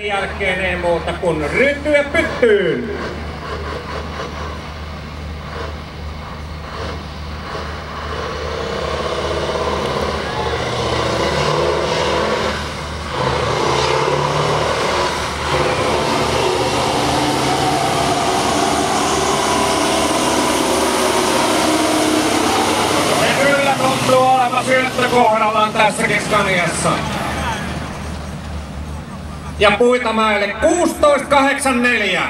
jälkeen ei muuta kuin ryhtyä pyttyyn. Ja kyllä tuntuu olevan syöttö kohdallaan tässäkin Scaniassa. Ja puita maille 16.84.